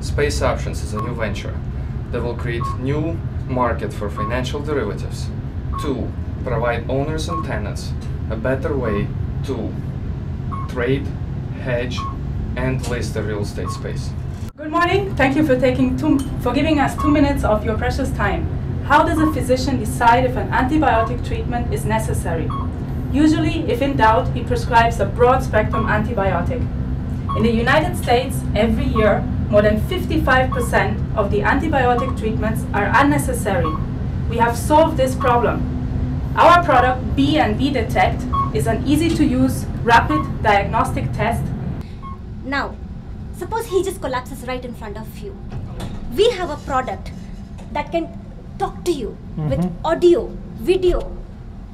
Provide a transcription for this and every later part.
Space Options is a new venture that will create new market for financial derivatives to provide owners and tenants a better way to trade, hedge, and list the real estate space. Good morning. Thank you for taking two, for giving us two minutes of your precious time. How does a physician decide if an antibiotic treatment is necessary? Usually, if in doubt, he prescribes a broad spectrum antibiotic. In the United States, every year, more than 55% of the antibiotic treatments are unnecessary. We have solved this problem. Our product, B&B Detect, is an easy to use, rapid diagnostic test Now, suppose he just collapses right in front of you. We have a product that can talk to you with mm-hmm. audio, video,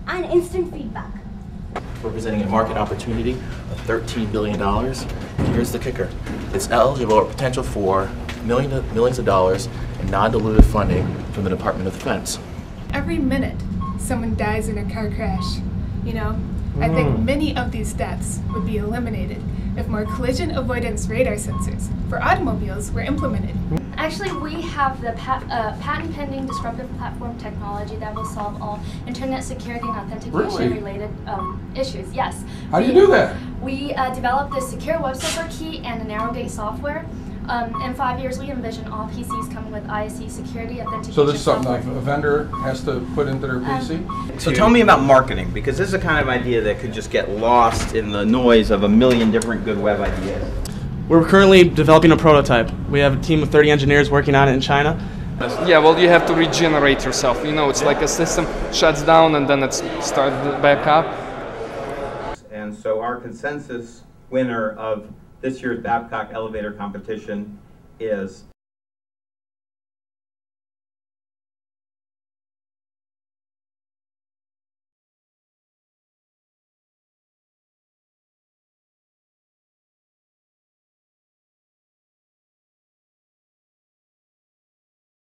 and instant feedback. Representing a market opportunity of $13 billion. Here's the kicker. It's eligible or potential for million, millions of dollars in non-dilutive funding from the Department of Defense. every minute someone dies in a car crash. You know, I think mm. many of these deaths would be eliminated if more collision avoidance radar sensors for automobiles were implemented. Actually, we have the pat- uh, patent pending disruptive platform technology that will solve all internet security and authentication Really? related um, issues. Yes. How do you We- do that? We uh, developed the secure web server key and the narrow gate software. Um, in five years, we envision all PCs coming with ISE security authentication. So this is something like a vendor has to put into their PC? So tell me about marketing, because this is a kind of idea that could just get lost in the noise of a million different good web ideas. We're currently developing a prototype. We have a team of 30 engineers working on it in China. Yeah, well, you have to regenerate yourself. You know, it's like a system shuts down and then it's started back up. And so our consensus winner of this year's Babcock Elevator Competition is